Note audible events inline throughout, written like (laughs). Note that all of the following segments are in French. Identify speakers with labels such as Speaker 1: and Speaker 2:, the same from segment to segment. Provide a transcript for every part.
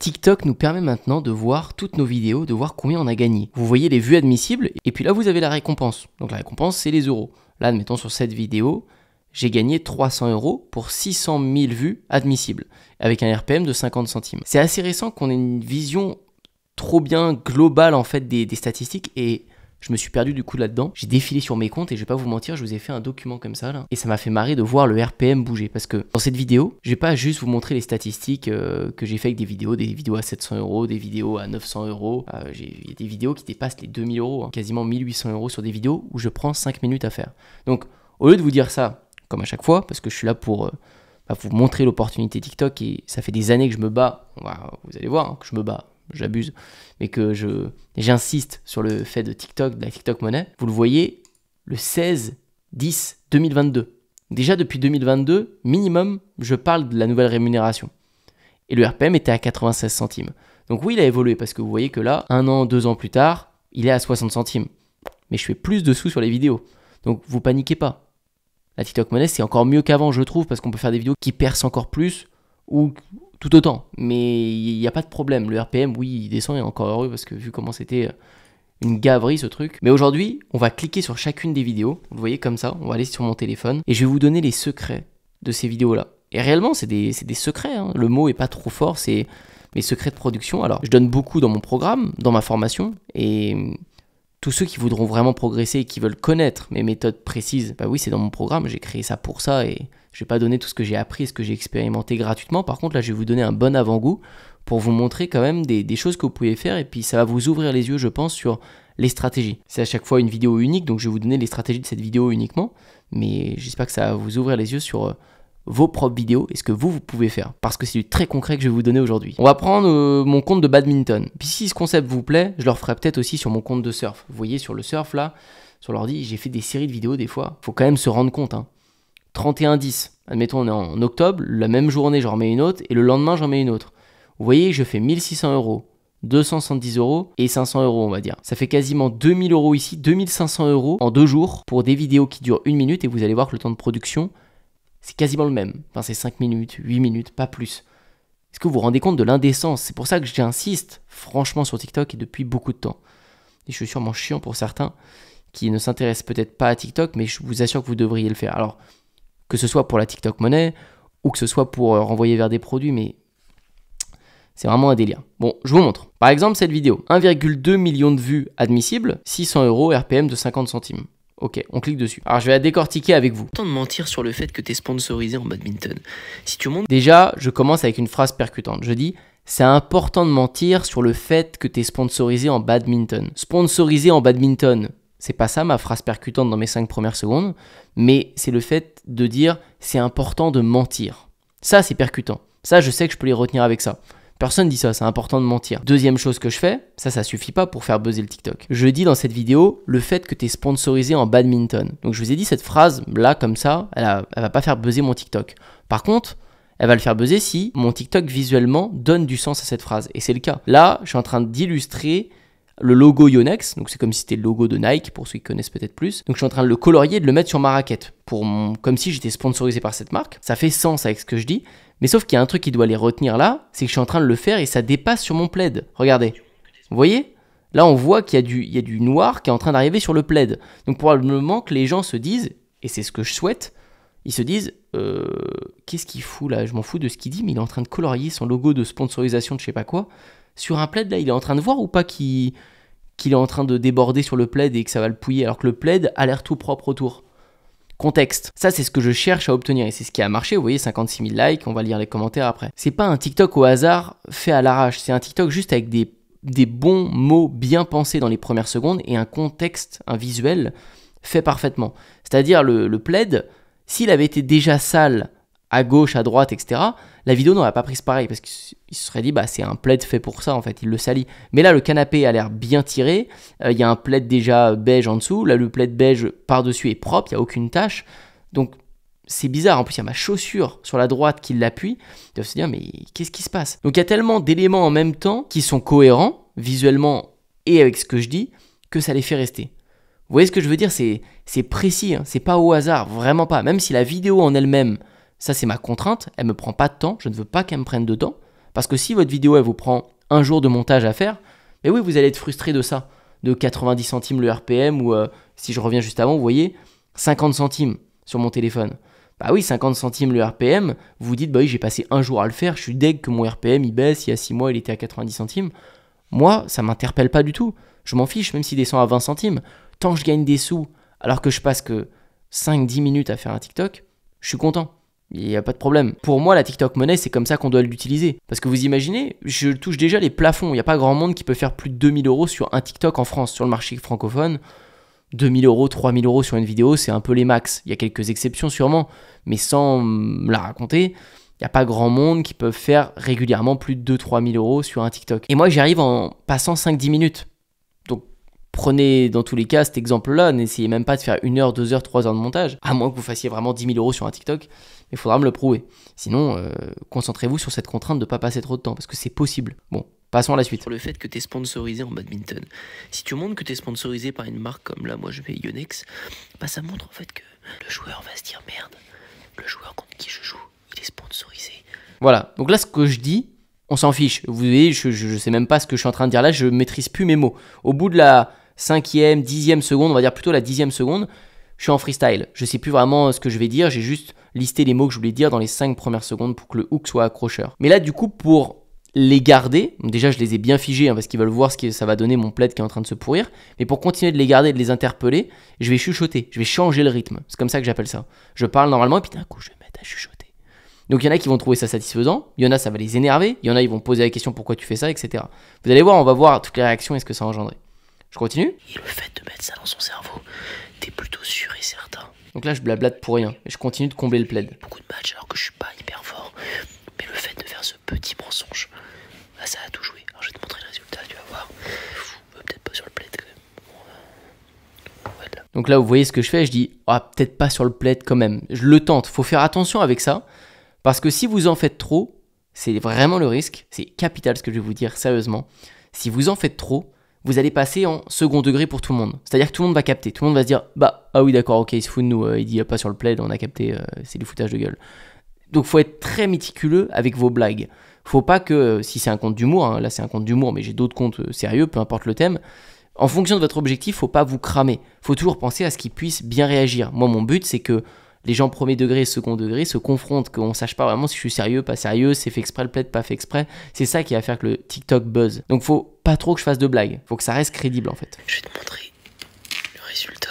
Speaker 1: TikTok nous permet maintenant de voir toutes nos vidéos, de voir combien on a gagné. Vous voyez les vues admissibles, et puis là vous avez la récompense. Donc la récompense c'est les euros. Là, admettons sur cette vidéo, j'ai gagné 300 euros pour 600 000 vues admissibles, avec un RPM de 50 centimes. C'est assez récent qu'on ait une vision trop bien globale en fait des, des statistiques, et je me suis perdu du coup là-dedans. J'ai défilé sur mes comptes et je vais pas vous mentir, je vous ai fait un document comme ça là. Et ça m'a fait marrer de voir le RPM bouger. Parce que dans cette vidéo, je vais pas juste vous montrer les statistiques euh, que j'ai fait avec des vidéos, des vidéos à 700 euros, des vidéos à 900 euros. Euh, a des vidéos qui dépassent les 2000 euros, hein. quasiment 1800 euros sur des vidéos où je prends 5 minutes à faire. Donc au lieu de vous dire ça, comme à chaque fois, parce que je suis là pour... Euh, bah, vous montrer l'opportunité TikTok et ça fait des années que je me bats, vous allez voir hein, que je me bats, j'abuse, mais que je j'insiste sur le fait de TikTok, de la TikTok monnaie, vous le voyez le 16 10 2022. Déjà depuis 2022, minimum, je parle de la nouvelle rémunération. Et le RPM était à 96 centimes. Donc oui, il a évolué parce que vous voyez que là, un an, deux ans plus tard, il est à 60 centimes. Mais je fais plus de sous sur les vidéos. Donc vous paniquez pas. La TikTok monnaie, c'est encore mieux qu'avant, je trouve, parce qu'on peut faire des vidéos qui percent encore plus ou tout autant. Mais il n'y a pas de problème. Le RPM, oui, il descend et encore heureux parce que vu comment c'était euh, une gaverie ce truc. Mais aujourd'hui, on va cliquer sur chacune des vidéos. Vous voyez comme ça, on va aller sur mon téléphone et je vais vous donner les secrets de ces vidéos-là. Et réellement, c'est des, secrets. Hein. Le mot est pas trop fort, c'est mes secrets de production. Alors, je donne beaucoup dans mon programme, dans ma formation, et hum, tous ceux qui voudront vraiment progresser et qui veulent connaître mes méthodes précises, bah oui, c'est dans mon programme, j'ai créé ça pour ça et je vais pas donner tout ce que j'ai appris et ce que j'ai expérimenté gratuitement. Par contre, là, je vais vous donner un bon avant-goût pour vous montrer quand même des, choses que vous pouvez faire et puis ça va vous ouvrir les yeux, je pense, sur les stratégies. C'est à chaque fois une vidéo unique, donc je vais vous donner les stratégies de cette vidéo uniquement, mais j'espère que ça va vous ouvrir les yeux sur euh, vos propres vidéos et ce que vous, vous pouvez faire. Parce que c'est du très concret que je vais vous donner aujourd'hui. On va prendre euh, mon compte de badminton. Puis si ce concept vous plaît, je le referai peut-être aussi sur mon compte de surf. Vous voyez sur le surf là, sur l'ordi, j'ai fait des séries de vidéos des fois. Faut quand même se rendre compte. Hein. 31-10. Admettons, on est en octobre, la même journée, j'en remets une autre, et le lendemain, j'en mets une autre. Vous voyez, je fais 1600 euros, 270 euros et 500 euros, on va dire. Ça fait quasiment 2000 euros ici, 2500 euros en deux jours pour des vidéos qui durent une minute, et vous allez voir que le temps de production, c'est quasiment le même. Enfin, c'est 5 minutes, 8 minutes, pas plus. Est-ce que vous vous rendez compte de l'indécence? C'est pour ça que j'insiste franchement sur TikTok et depuis beaucoup de temps. Et je suis sûrement chiant pour certains qui ne s'intéressent peut-être pas à TikTok, mais je vous assure que vous devriez le faire. Alors, que ce soit pour la TikTok monnaie ou que ce soit pour euh, renvoyer vers des produits, mais c'est vraiment un délire. Bon, je vous montre. Par exemple, cette vidéo. 1,2 million de vues admissibles, 600 euros RPM de 50 centimes. Ok, on clique dessus. Alors je vais la décortiquer avec vous.
Speaker 2: Tant de mentir sur le fait que tu es sponsorisé en badminton. Si tu montes...
Speaker 1: Déjà, je commence avec une phrase percutante. Je dis c'est important de mentir sur le fait que tu es sponsorisé en badminton. Sponsorisé en badminton, c'est pas ça ma phrase percutante dans mes 5 premières secondes, mais c'est le fait de dire c'est important de mentir. Ça, c'est percutant. Ça, je sais que je peux les retenir avec ça. Personne dit ça, c'est important de mentir. Deuxième chose que je fais, ça, ça suffit pas pour faire buzzer le TikTok. Je dis dans cette vidéo le fait que tu es sponsorisé en badminton. Donc je vous ai dit cette phrase là, comme ça, elle, elle va pas faire buzzer mon TikTok. Par contre, elle va le faire buzzer si mon TikTok visuellement donne du sens à cette phrase. Et c'est le cas. Là, je suis en train d'illustrer le logo Yonex, donc c'est comme si c'était le logo de Nike pour ceux qui connaissent peut-être plus. Donc je suis en train de le colorier et de le mettre sur ma raquette pour comme si j'étais sponsorisé par cette marque. Ça fait sens avec ce que je dis, mais sauf qu'il y a un truc qui doit les retenir là, c'est que je suis en train de le faire et ça dépasse sur mon plaid. Regardez. Vous voyez? Là, on voit qu'il y, a du, y du noir qui est en train d'arriver sur le plaid. Donc probablement que les gens se disent, et c'est ce que je souhaite, ils se disent euh, qu'est-ce qu'il fout là? Je m'en fous de ce qu'il dit, mais il est en train de colorier son logo de sponsorisation de je sais pas quoi sur un plaid là, il est en train de voir ou pas qu'il est en train de déborder sur le plaid et que ça va le pouiller alors que le plaid a l'air tout propre autour. Contexte. Ça, c'est ce que je cherche à obtenir et c'est ce qui a marché. Vous voyez, 56 000 likes, on va lire les commentaires après. C'est pas un TikTok au hasard fait à l'arrache, c'est un TikTok juste avec des, des bons mots bien pensés dans les premières secondes et un contexte, un visuel fait parfaitement. C'est-à-dire le, le plaid, s'il avait été déjà sale à gauche, à droite, etc., la vidéo n'aurait pas pris pareil parce qu'il se serait dit bah c'est un plaid fait pour ça en fait, il le salit. Mais là le canapé a l'air bien tiré, euh, il y a un plaid déjà beige en dessous, là le plaid beige par-dessus est propre, il n'y a aucune tache. Donc c'est bizarre, en plus il y a ma chaussure sur la droite qui l'appuie, ils doivent se dire mais qu'est-ce qui se passe? Donc il y a tellement d'éléments en même temps qui sont cohérents visuellement et avec ce que je dis que ça les fait rester. Vous voyez ce que je veux dire? C'est précis, hein. c'est pas au hasard, vraiment pas. Même si la vidéo en elle-même ça, c'est ma contrainte. Elle me prend pas de temps. Je ne veux pas qu'elle me prenne de temps. Parce que si votre vidéo, elle vous prend un jour de montage à faire, mais oui, vous allez être frustré de ça, de 90 centimes le RPM, ou euh, si je reviens juste avant, vous voyez, 50 centimes sur mon téléphone. Bah oui, 50 centimes le RPM, vous vous dites, bah oui, j'ai passé un jour à le faire, je suis deg que mon RPM il baisse, il y a 6 mois il était à 90 centimes. Moi, ça m'interpelle pas du tout. Je m'en fiche, même s'il descend à 20 centimes. Tant que je gagne des sous, alors que je passe que 5-10 minutes à faire un TikTok, je suis content. Il n'y a pas de problème. Pour moi, la TikTok monnaie, c'est comme ça qu'on doit l'utiliser. Parce que vous imaginez, je touche déjà les plafonds. Il n'y a pas grand monde qui peut faire plus de 2000 euros sur un TikTok en France, sur le marché francophone. 2000 euros, 3000 euros sur une vidéo, c'est un peu les max. Il y a quelques exceptions sûrement, mais sans me la raconter, il n'y a pas grand monde qui peut faire régulièrement plus de 2-3 000 euros sur un TikTok. Et moi, j'y arrive en passant 5-10 minutes. Donc, prenez dans tous les cas cet exemple-là. N'essayez même pas de faire 1 heure, 2 heures, 3 heures de montage, à moins que vous fassiez vraiment 10 000 euros sur un TikTok. Il faudra me le prouver. Sinon, euh, concentrez-vous sur cette contrainte de ne pas passer trop de temps, parce que c'est possible. Bon, Passons à la suite.
Speaker 2: Pour le fait que tu es sponsorisé en badminton. Si tu montres que tu es sponsorisé par une marque comme là, moi je vais Yonex, bah ça montre en fait que le joueur va se dire merde, le joueur contre qui je joue, il est sponsorisé.
Speaker 1: Voilà, donc là ce que je dis, on s'en fiche. Vous voyez, je, je, sais même pas ce que je suis en train de dire là, je maîtrise plus mes mots. Au bout de la cinquième, dixième seconde, on va dire plutôt la dixième seconde, je suis en freestyle. Je sais plus vraiment ce que je vais dire, j'ai juste listé les mots que je voulais dire dans les cinq premières secondes pour que le hook soit accrocheur. Mais là, du coup, pour les garder. Déjà, je les ai bien figés hein, parce qu'ils veulent voir ce que ça va donner mon plaid qui est en train de se pourrir. Mais pour continuer de les garder de les interpeller, je vais chuchoter. Je vais changer le rythme. C'est comme ça que j'appelle ça. Je parle normalement et puis d'un coup, je vais me mettre à chuchoter. Donc il y en a qui vont trouver ça satisfaisant. Il y en a, ça va les énerver. Il y en a, ils vont poser la question pourquoi tu fais ça, etc. Vous allez voir, on va voir toutes les réactions et ce que ça a engendré. Je continue
Speaker 2: Et le fait de mettre ça dans son cerveau, t'es plutôt sûr et certain.
Speaker 1: Donc là, je blablate pour rien. Et je continue de combler le plaid.
Speaker 2: Beaucoup de matchs alors que je suis pas hyper fort. Mais le fait de faire ce petit mensonge, là, ça a tout joué. Alors, je vais te montrer le résultat, tu vas voir. Peut-être pas sur le plaid quand même.
Speaker 1: Donc là, vous voyez ce que je fais, je dis, ah, peut-être pas sur le plaid quand même. Je le tente, faut faire attention avec ça, parce que si vous en faites trop, c'est vraiment le risque, c'est capital ce que je vais vous dire, sérieusement. Si vous en faites trop, vous allez passer en second degré pour tout le monde. C'est-à-dire que tout le monde va capter, tout le monde va se dire, bah, ah oui, d'accord, ok, il se fout de nous, euh, il dit pas sur le plaid, on a capté, euh, c'est du foutage de gueule. Donc faut être très méticuleux avec vos blagues. Faut pas que, si c'est un compte d'humour, hein, là c'est un compte d'humour, mais j'ai d'autres comptes euh, sérieux, peu importe le thème, en fonction de votre objectif, faut pas vous cramer. Faut toujours penser à ce qu'ils puissent bien réagir. Moi, mon but, c'est que les gens premier degré et second degré se confrontent, qu'on sache pas vraiment si je suis sérieux, pas sérieux, c'est fait exprès le plaid, pas fait exprès. C'est ça qui va faire que le TikTok buzz. Donc faut pas trop que je fasse de blagues. Faut que ça reste crédible en fait.
Speaker 2: Je vais te montrer le résultat.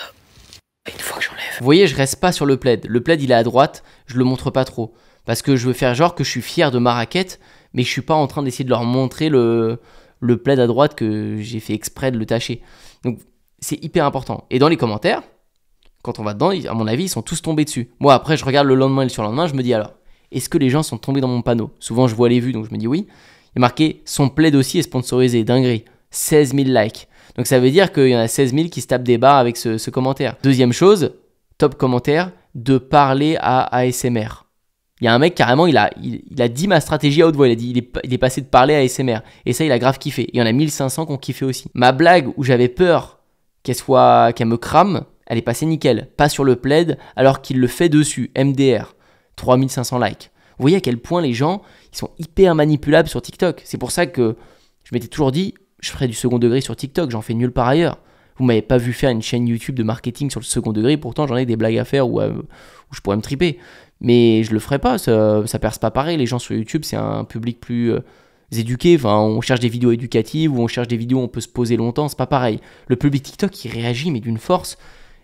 Speaker 2: Une fois que j'enlève,
Speaker 1: Vous voyez, je reste pas sur le plaid. Le plaid, il est à droite, je le montre pas trop. Parce que je veux faire genre que je suis fier de ma raquette, mais je suis pas en train d'essayer de leur montrer le, le plaid à droite que j'ai fait exprès de le tâcher. Donc c'est hyper important. Et dans les commentaires, quand on va dedans, à mon avis, ils sont tous tombés dessus. Moi, après, je regarde le lendemain et le surlendemain, je me dis alors, est-ce que les gens sont tombés dans mon panneau? Souvent, je vois les vues, donc je me dis oui. Il est marqué son plaid aussi est sponsorisé, dinguerie. 16 000 likes. Donc ça veut dire qu'il y en a 16 000 qui se tapent des barres avec ce, commentaire. Deuxième chose, top commentaire, de parler à ASMR. Il y a un mec carrément, il a, il, a dit ma stratégie à haute voix. Il a dit, il est, il est passé de parler à ASMR. Et ça, il a grave kiffé. Il y en a 1500 qui ont kiffé aussi. Ma blague où j'avais peur qu'elle soit, qu'elle me crame, elle est passée nickel. Pas sur le plaid, alors qu'il le fait dessus. MDR. 3500 likes. Vous voyez à quel point les gens, sont hyper manipulables sur TikTok. C'est pour ça que je m'étais toujours dit, je ferai du second degré sur TikTok, j'en fais nulle part ailleurs. Vous m'avez pas vu faire une chaîne YouTube de marketing sur le second degré, pourtant j'en ai des blagues à faire où, où je pourrais me triper. Mais je le ferai pas, ça, ça perce pas pareil. Les gens sur YouTube, c'est un public plus euh, éduqué. Enfin, on cherche des vidéos éducatives ou on cherche des vidéos où on peut se poser longtemps, c'est pas pareil. Le public TikTok, il réagit, mais d'une force.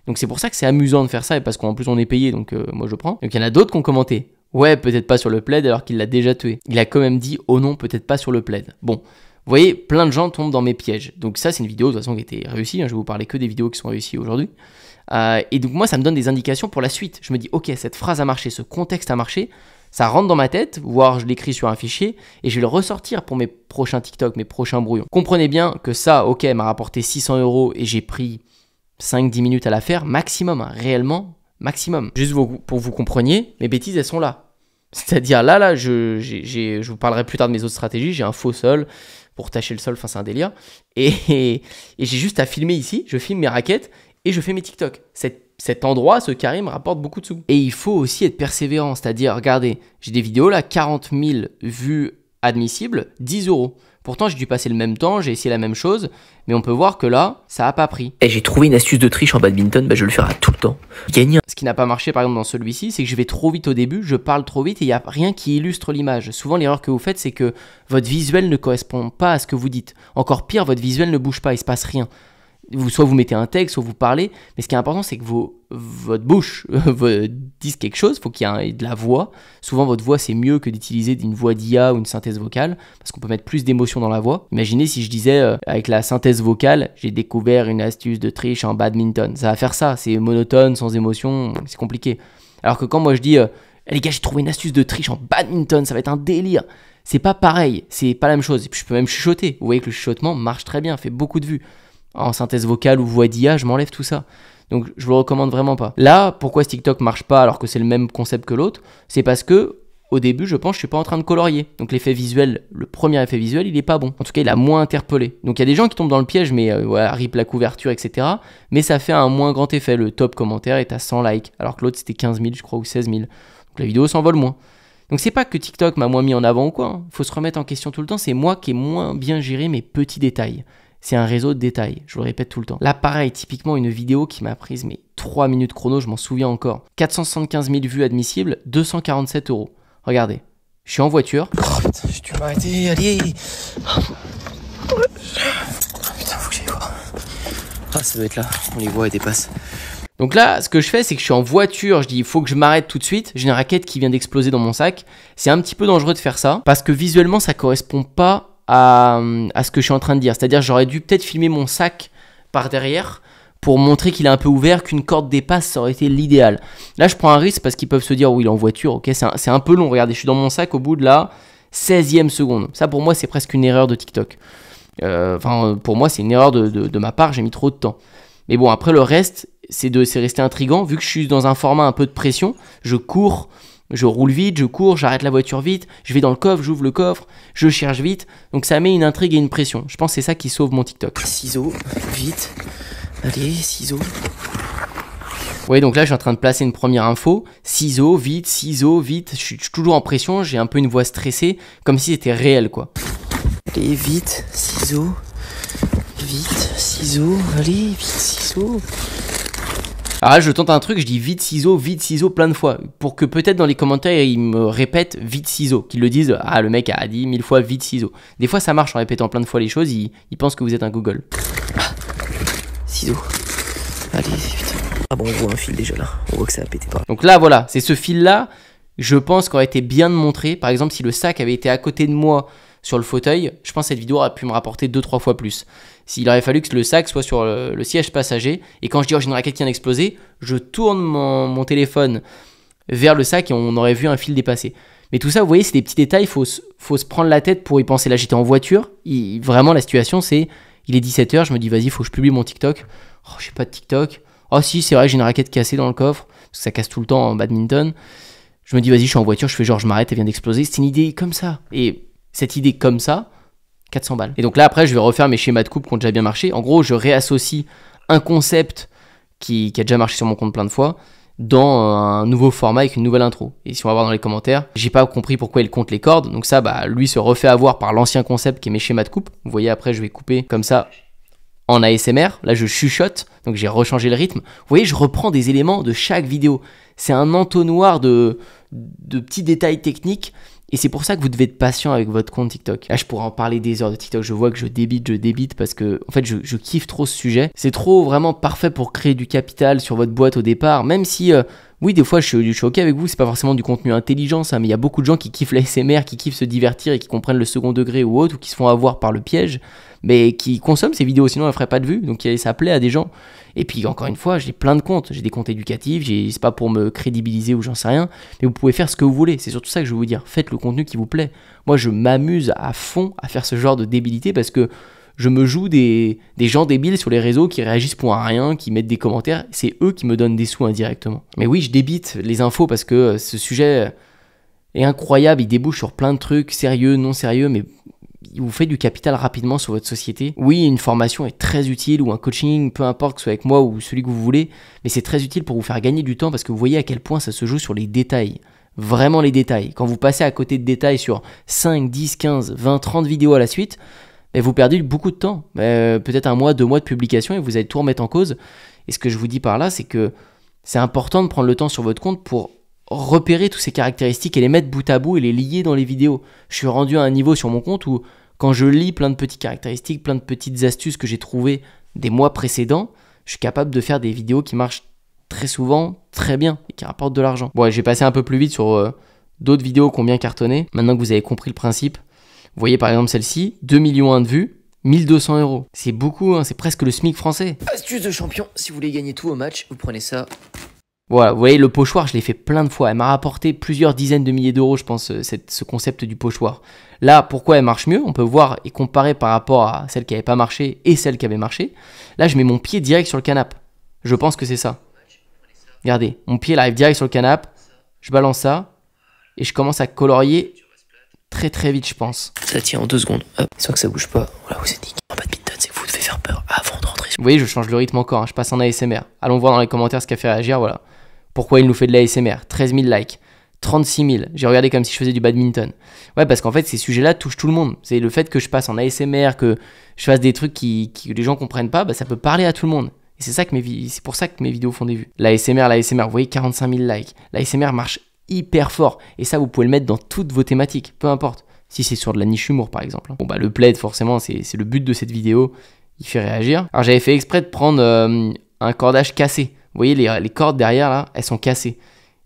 Speaker 1: Donc c'est pour ça que c'est amusant de faire ça, et parce qu'en plus on est payé, donc euh, moi je prends. Donc il y en a d'autres qui ont commenté. Ouais, peut-être pas sur le plaid alors qu'il l'a déjà tué. Il a quand même dit oh non, peut-être pas sur le plaid. Bon, vous voyez, plein de gens tombent dans mes pièges. Donc ça, c'est une vidéo de toute façon qui était réussie. hein. Je vais vous parler que des vidéos qui sont réussies aujourd'hui. Euh, et donc moi, ça me donne des indications pour la suite. Je me dis, ok, cette phrase a marché, ce contexte a marché. Ça rentre dans ma tête, voire je l'écris sur un fichier, et je vais le ressortir pour mes prochains TikTok, mes prochains brouillons. Comprenez bien que ça, ok, m'a rapporté 600 euros et j'ai pris 5-10 minutes à la faire, maximum, hein, réellement, maximum. Juste pour, que vous compreniez, mes bêtises, elles sont là. C'est-à-dire là, là, je, j'ai- je vous parlerai plus tard de mes autres stratégies. J'ai un faux sol pour tâcher le sol, enfin c'est un délire. Et, et, (laughs) et j'ai juste à filmer ici, je filme mes raquettes et je fais mes TikTok. Cet, cet endroit, ce carré me rapporte beaucoup de sous. Et il faut aussi être persévérant, c'est-à-dire, regardez, j'ai des vidéos là, 40 000 vues admissible 10 euros. Pourtant, j'ai dû passer le même temps, j'ai essayé la même chose, mais on peut voir que là, ça a pas pris.
Speaker 2: Et j'ai trouvé une astuce de triche en badminton, bah je le ferai tout le temps. Gagner.
Speaker 1: Ce qui n'a pas marché par exemple dans celui-ci, c'est que je vais trop vite au début, je parle trop vite et il n'y a rien qui illustre l'image. Souvent, l'erreur que vous faites, c'est que votre visuel ne correspond pas à ce que vous dites. Encore pire, votre visuel ne bouge pas, il se passe rien vous, soit vous mettez un texte, soit vous parlez, mais ce qui est important, c'est que vos, votre bouche (laughs) dise quelque chose, il faut qu'il y ait de la voix. Souvent, votre voix, c'est mieux que d'utiliser une voix d'IA ou une synthèse vocale, parce qu'on peut mettre plus d'émotion dans la voix. Imaginez si je disais, euh, avec la synthèse vocale, j'ai découvert une astuce de triche en badminton. Ça va faire ça, c'est monotone, sans émotion, c'est compliqué. Alors que quand moi je dis, euh, eh, les gars, j'ai trouvé une astuce de triche en badminton, ça va être un délire. C'est pas pareil, c'est pas la même chose. Et puis je peux même chuchoter. Vous voyez que le chuchotement marche très bien, fait beaucoup de vues en synthèse vocale ou voix d'IA, je m'enlève tout ça. Donc je vous le recommande vraiment pas. Là, pourquoi TikTok marche pas alors que c'est le même concept que l'autre? C'est parce que au début, je pense, je suis pas en train de colorier. Donc l'effet visuel, le premier effet visuel, il est pas bon. En tout cas, il a moins interpellé. Donc il y a des gens qui tombent dans le piège, mais euh, voilà, rip la couverture, etc. Mais ça fait un moins grand effet. Le top commentaire est à 100 likes, alors que l'autre c'était 15 000, je crois, ou 16 000. Donc la vidéo s'envole moins. Donc c'est pas que TikTok m'a moins mis en avant ou quoi. Hein. Faut se remettre en question tout le temps. C'est moi qui ai moins bien géré mes petits détails c'est un réseau de détails, je le répète tout le temps. Là, pareil, typiquement une vidéo qui m'a prise mais 3 minutes chrono, je m'en souviens encore. 475 000 vues admissibles, 247 euros. Regardez, je suis en voiture.
Speaker 2: Oh putain, j'ai dû m'arrêter, allez oh, Putain, faut que j'aille voir. Ah, ça doit être là, on les voit, et dépassent.
Speaker 1: Donc là, ce que je fais, c'est que je suis en voiture, je dis il faut que je m'arrête tout de suite. J'ai une raquette qui vient d'exploser dans mon sac. C'est un petit peu dangereux de faire ça parce que visuellement, ça correspond pas à, ce que je suis en train de dire. C'est-à-dire j'aurais dû peut-être filmer mon sac par derrière pour montrer qu'il est un peu ouvert, qu'une corde dépasse, ça aurait été l'idéal. Là, je prends un risque parce qu'ils peuvent se dire, oui, il est en voiture, ok, c'est un, peu long. Regardez, je suis dans mon sac au bout de la 16e seconde. Ça, pour moi, c'est presque une erreur de TikTok. Euh, enfin, pour moi, c'est une erreur de, de ma part, j'ai mis trop de temps. Mais bon, après, le reste, c'est de c'est resté intrigant. Vu que je suis dans un format un peu de pression, je cours je roule vite, je cours, j'arrête la voiture vite, je vais dans le coffre, j'ouvre le coffre, je cherche vite. Donc ça met une intrigue et une pression. Je pense que c'est ça qui sauve mon TikTok.
Speaker 2: Ciseaux, vite. Allez, ciseaux.
Speaker 1: Oui, donc là, je suis en train de placer une première info. Ciseaux, vite, ciseaux, vite. Je suis toujours en pression, j'ai un peu une voix stressée, comme si c'était réel, quoi.
Speaker 2: Allez, vite, ciseaux. Vite, ciseaux. Allez, vite, ciseaux.
Speaker 1: Alors là, je tente un truc, je dis vite ciseaux, vite ciseaux plein de fois. Pour que peut-être dans les commentaires, ils me répètent vite ciseaux. Qu'ils le disent, ah, le mec a dit mille fois vite ciseaux. Des fois, ça marche en répétant plein de fois les choses, ils, pensent que vous êtes un Google.
Speaker 2: Ah, ciseaux. Allez, vite. Ah bon, on voit un fil déjà là. On voit que ça a pété pas.
Speaker 1: Donc là, voilà, c'est ce fil-là, je pense qu'aurait été bien de montrer. Par exemple, si le sac avait été à côté de moi sur le fauteuil, je pense que cette vidéo aurait pu me rapporter 2-3 fois plus. S'il aurait fallu que le sac soit sur le, siège passager, et quand je dis oh, j'ai une raquette qui vient d'exploser, je tourne mon, téléphone vers le sac et on aurait vu un fil dépasser. Mais tout ça, vous voyez, c'est des petits détails, il faut, se prendre la tête pour y penser. Là, j'étais en voiture, vraiment, la situation, c'est il est 17h, je me dis vas-y, faut que je publie mon TikTok. Oh, j'ai pas de TikTok. Oh, si, c'est vrai, j'ai une raquette cassée dans le coffre, parce que ça casse tout le temps en badminton. Je me dis vas-y, je suis en voiture, je fais genre, je m'arrête, elle vient d'exploser. C'est une idée comme ça. Et cette idée comme ça, 400 balles. Et donc là, après, je vais refaire mes schémas de coupe qui ont déjà bien marché. En gros, je réassocie un concept qui, a déjà marché sur mon compte plein de fois dans un nouveau format avec une nouvelle intro. Et si on va voir dans les commentaires, j'ai pas compris pourquoi il compte les cordes. Donc ça, bah, lui se refait avoir par l'ancien concept qui est mes schémas de coupe. Vous voyez, après, je vais couper comme ça en ASMR. Là, je chuchote, donc j'ai rechangé le rythme. Vous voyez, je reprends des éléments de chaque vidéo. C'est un entonnoir de, de petits détails techniques et c'est pour ça que vous devez être patient avec votre compte TikTok. Là, je pourrais en parler des heures de TikTok. Je vois que je débite, je débite parce que, en fait, je, kiffe trop ce sujet. C'est trop vraiment parfait pour créer du capital sur votre boîte au départ. Même si, euh, oui, des fois, je suis, ok avec vous. C'est pas forcément du contenu intelligent, ça, mais il y a beaucoup de gens qui kiffent l'ASMR, qui kiffent se divertir et qui comprennent le second degré ou autre, ou qui se font avoir par le piège, mais qui consomment ces vidéos. Sinon, elles feraient pas de vues. Donc, ça plaît à des gens. Et puis encore une fois, j'ai plein de comptes. J'ai des comptes éducatifs, c'est pas pour me crédibiliser ou j'en sais rien, mais vous pouvez faire ce que vous voulez. C'est surtout ça que je veux vous dire. Faites le contenu qui vous plaît. Moi, je m'amuse à fond à faire ce genre de débilité parce que je me joue des, gens débiles sur les réseaux qui réagissent pour rien, qui mettent des commentaires. C'est eux qui me donnent des sous indirectement. Mais oui, je débite les infos parce que ce sujet est incroyable. Il débouche sur plein de trucs sérieux, non sérieux, mais vous faites du capital rapidement sur votre société. Oui, une formation est très utile ou un coaching, peu importe que ce soit avec moi ou celui que vous voulez, mais c'est très utile pour vous faire gagner du temps parce que vous voyez à quel point ça se joue sur les détails. vraiment les détails. Quand vous passez à côté de détails sur 5, 10, 15, 20, 30 vidéos à la suite, ben, vous perdez beaucoup de temps. Ben, peut-être un mois, deux mois de publication et vous allez tout remettre en cause. Et ce que je vous dis par là, c'est que c'est important de prendre le temps sur votre compte pour repérer toutes ces caractéristiques et les mettre bout à bout et les lier dans les vidéos. Je suis rendu à un niveau sur mon compte où quand je lis plein de petites caractéristiques, plein de petites astuces que j'ai trouvées des mois précédents, je suis capable de faire des vidéos qui marchent très souvent très bien et qui rapportent de l'argent. Bon, j'ai passé un peu plus vite sur euh, d'autres vidéos qui ont bien cartonné. Maintenant que vous avez compris le principe, vous voyez par exemple celle-ci, 2 millions de vues, 1200 euros. C'est beaucoup, hein, c'est presque le SMIC français.
Speaker 2: Astuce de champion, si vous voulez gagner tout au match, vous prenez ça.
Speaker 1: Voilà, vous voyez, le pochoir, je l'ai fait plein de fois. Elle m'a rapporté plusieurs dizaines de milliers d'euros, je pense, euh, cette, ce concept du pochoir. Là, pourquoi elle marche mieux? On peut voir et comparer par rapport à celle qui n'avait pas marché et celle qui avait marché. Là, je mets mon pied direct sur le canapé. Je pense que c'est ça. Regardez, mon pied arrive direct sur le canapé. Je balance ça et je commence à colorier très très vite, je pense.
Speaker 2: Ça tient en deux secondes. Hop, sans que ça bouge pas. Voilà, vous êtes nickel. En badminton, c'est que vous devez faire peur avant de rentrer.
Speaker 1: Vous voyez, je change le rythme encore. hein. Je passe en ASMR. Allons voir dans les commentaires ce qui a fait réagir. Voilà. Pourquoi il nous fait de l'ASMR 13 000 likes. 36 000. J'ai regardé comme si je faisais du badminton. Ouais, parce qu'en fait, ces sujets-là touchent tout le monde. C'est le fait que je passe en ASMR, que je fasse des trucs qui, qui- que les gens comprennent pas, bah, ça peut parler à tout le monde. Et c'est ça que mes c'est pour ça que mes vidéos font des vues. L'ASMR, l'ASMR, vous voyez 45 000 likes. L'ASMR marche hyper fort. Et ça, vous pouvez le mettre dans toutes vos thématiques, peu importe. Si c'est sur de la niche humour, par exemple. Bon, bah, le plaid, forcément, c'est le but de cette vidéo. Il fait réagir. Alors, j'avais fait exprès de prendre euh, un cordage cassé. Vous voyez, les, les cordes derrière, là, elles sont cassées.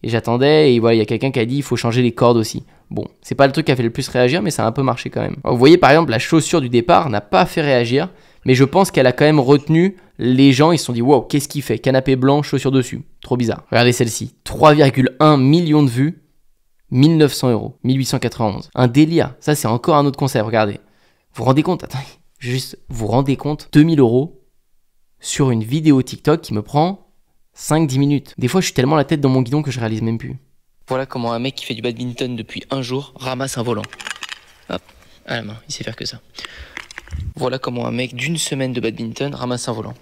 Speaker 1: Et j'attendais, et voilà, il y a quelqu'un qui a dit il faut changer les cordes aussi. Bon, c'est pas le truc qui a fait le plus réagir, mais ça a un peu marché quand même. Vous voyez, par exemple, la chaussure du départ n'a pas fait réagir, mais je pense qu'elle a quand même retenu les gens. Ils se sont dit wow, qu'est-ce qu'il fait? Canapé blanc, chaussure dessus. Trop bizarre. Regardez celle-ci 3,1 millions de vues, 1900 euros, 1891. Un délire. Ça, c'est encore un autre concept. Regardez. Vous vous rendez compte? Attends, juste, vous vous rendez compte 2000 euros sur une vidéo TikTok qui me prend 5-10 minutes. Des fois, je suis tellement la tête dans mon guidon que je réalise même plus.
Speaker 2: Voilà comment un mec qui fait du badminton depuis un jour ramasse un volant. Hop, à la main, il sait faire que ça. Voilà comment un mec d'une semaine de badminton ramasse un volant.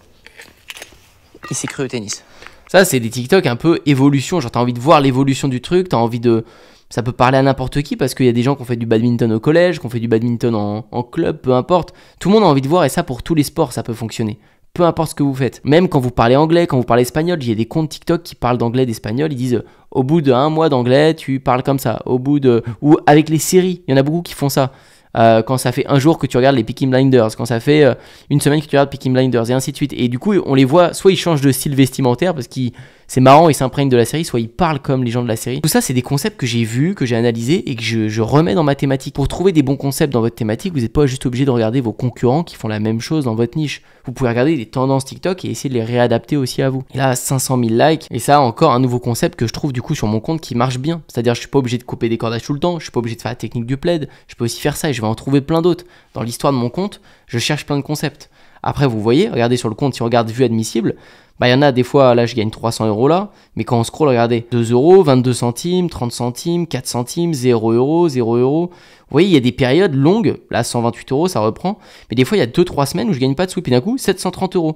Speaker 2: Il s'est au tennis.
Speaker 1: Ça, c'est des TikTok un peu évolution. Genre, t'as envie de voir l'évolution du truc, t'as envie de. Ça peut parler à n'importe qui parce qu'il y a des gens qui ont fait du badminton au collège, qui ont fait du badminton en, club, peu importe. Tout le monde a envie de voir et ça, pour tous les sports, ça peut fonctionner. Peu importe ce que vous faites. Même quand vous parlez anglais, quand vous parlez espagnol, a des comptes TikTok qui parlent d'anglais, d'espagnol. Ils disent au bout d'un mois d'anglais, tu parles comme ça. Au bout de. Ou avec les séries, il y en a beaucoup qui font ça. Euh, quand ça fait un jour que tu regardes les Peaky Blinders, quand ça fait euh, une semaine que tu regardes Peaky Blinders, et ainsi de suite. Et du coup, on les voit, soit ils changent de style vestimentaire parce qu'ils c'est marrant, ils s'imprègnent de la série, soit ils parlent comme les gens de la série. Tout ça, c'est des concepts que j'ai vus, que j'ai analysés et que je, remets dans ma thématique. Pour trouver des bons concepts dans votre thématique, vous n'êtes pas juste obligé de regarder vos concurrents qui font la même chose dans votre niche. Vous pouvez regarder des tendances TikTok et essayer de les réadapter aussi à vous. Et là, 500 000 likes, et ça, encore un nouveau concept que je trouve du coup sur mon compte qui marche bien. C'est-à-dire, je suis pas obligé de couper des cordages tout le temps, je suis pas obligé de faire la technique du plaid, je peux aussi faire ça et je vais en trouver plein d'autres. Dans l'histoire de mon compte, je cherche plein de concepts. Après, vous voyez, regardez sur le compte, si on regarde vue admissible, bah, il y en a des fois, là, je gagne 300 euros là, mais quand on scroll, regardez, 2 euros, 22 centimes, 30 centimes, 4 centimes, 0 euros, 0 euros. Vous voyez, il y a des périodes longues, là, 128 euros, ça reprend, mais des fois, il y a 2-3 semaines où je gagne pas de sous, puis d'un coup, 730 euros.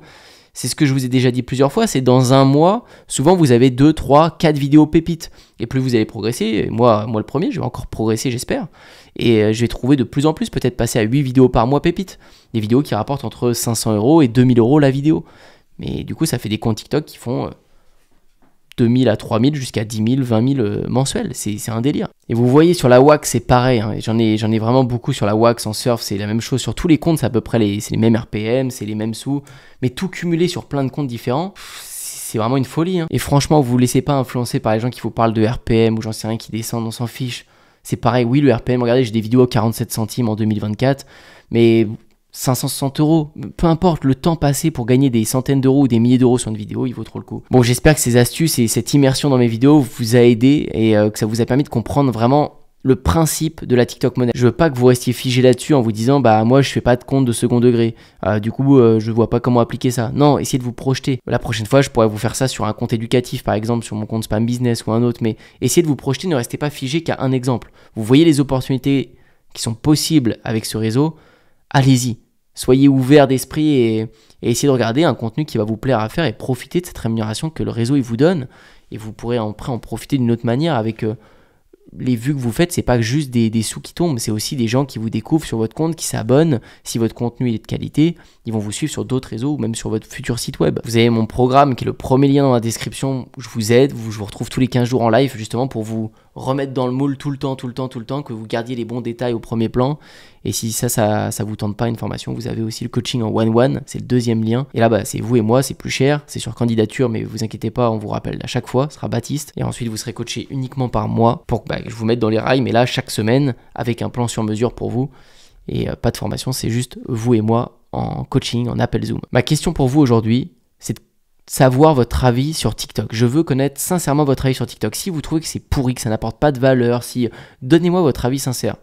Speaker 1: C'est ce que je vous ai déjà dit plusieurs fois, c'est dans un mois, souvent vous avez 2, 3, 4 vidéos pépites. Et plus vous allez progresser, et moi, moi le premier, je vais encore progresser, j'espère. Et euh, je vais trouver de plus en plus, peut-être passer à 8 vidéos par mois pépites. Des vidéos qui rapportent entre 500 euros et 2000 euros la vidéo. Mais du coup, ça fait des comptes TikTok qui font euh, 2000 à 3000 jusqu'à 10 000, 20 000 euh, mensuels. C'est un délire. Et vous voyez sur la wax, c'est pareil. hein. J'en ai, vraiment beaucoup sur la wax en surf. C'est la même chose sur tous les comptes. C'est à peu près les, mêmes RPM, c'est les mêmes sous. Mais tout cumulé sur plein de comptes différents. C'est vraiment une folie. hein. Et franchement, vous vous laissez pas influencer par les gens qui vous parlent de RPM ou j'en sais rien qui descendent, on s'en fiche. C'est pareil, oui, le RPM, regardez, j'ai des vidéos à 47 centimes en 2024, mais 560 euros, peu importe le temps passé pour gagner des centaines d'euros ou des milliers d'euros sur une vidéo, il vaut trop le coup. Bon, j'espère que ces astuces et cette immersion dans mes vidéos vous a aidé et euh, que ça vous a permis de comprendre vraiment le principe de la TikTok monnaie. Je veux pas que vous restiez figé là-dessus en vous disant bah moi je fais pas de compte de second degré, Euh, du coup euh, je vois pas comment appliquer ça. Non, essayez de vous projeter. La prochaine fois je pourrais vous faire ça sur un compte éducatif par exemple sur mon compte spam business ou un autre, mais essayez de vous projeter, ne restez pas figé qu'à un exemple. Vous voyez les opportunités qui sont possibles avec ce réseau, allez-y. Soyez ouvert d'esprit et, essayez de regarder un contenu qui va vous plaire à faire et profiter de cette rémunération que le réseau vous donne. Et vous pourrez en profiter d'une autre manière avec euh, les vues que vous faites, c'est pas juste des, sous qui tombent, c'est aussi des gens qui vous découvrent sur votre compte, qui s'abonnent. Si votre contenu est de qualité, ils vont vous suivre sur d'autres réseaux ou même sur votre futur site web. Vous avez mon programme qui est le premier lien dans la description je vous aide. Je vous retrouve tous les 15 jours en live justement pour vous remettre dans le moule tout le temps, tout le temps, tout le temps, que vous gardiez les bons détails au premier plan. Et si ça, ça, ça vous tente pas une formation, vous avez aussi le coaching en one-one, c'est le deuxième lien. Et là, bah, c'est vous et moi, c'est plus cher, c'est sur candidature, mais vous inquiétez pas, on vous rappelle à chaque fois, ce sera Baptiste. Et ensuite, vous serez coaché uniquement par mois pour bah, que je vous mette dans les rails, mais là, chaque semaine, avec un plan sur mesure pour vous. Et euh, pas de formation, c'est juste vous et moi en coaching, en appel Zoom. Ma question pour vous aujourd'hui, c'est de savoir votre avis sur TikTok. Je veux connaître sincèrement votre avis sur TikTok. Si vous trouvez que c'est pourri, que ça n'apporte pas de valeur, si donnez-moi votre avis sincère.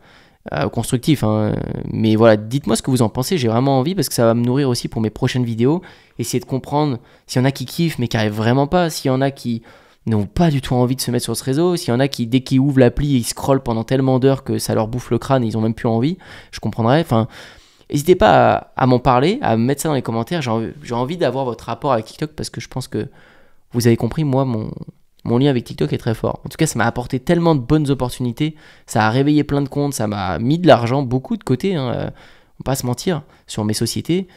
Speaker 1: Euh, constructif, hein. mais voilà, dites-moi ce que vous en pensez, j'ai vraiment envie parce que ça va me nourrir aussi pour mes prochaines vidéos, essayer de comprendre s'il y en a qui kiffent mais qui arrivent vraiment pas, s'il y en a qui n'ont pas du tout envie de se mettre sur ce réseau, s'il y en a qui dès qu'ils ouvrent l'appli, ils scrollent pendant tellement d'heures que ça leur bouffe le crâne et ils ont même plus envie, je comprendrais, enfin N'hésitez pas à, m'en parler, à me mettre ça dans les commentaires. J'ai envie, envie d'avoir votre rapport avec TikTok parce que je pense que vous avez compris, moi, mon, mon lien avec TikTok est très fort. En tout cas, ça m'a apporté tellement de bonnes opportunités. Ça a réveillé plein de comptes, ça m'a mis de l'argent, beaucoup de côté. Hein, euh, on va pas se mentir, sur mes sociétés.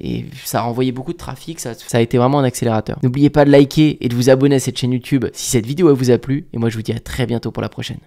Speaker 1: Et ça a renvoyé beaucoup de trafic, ça, ça a été vraiment un accélérateur. N'oubliez pas de liker et de vous abonner à cette chaîne YouTube si cette vidéo vous a plu. Et moi, je vous dis à très bientôt pour la prochaine.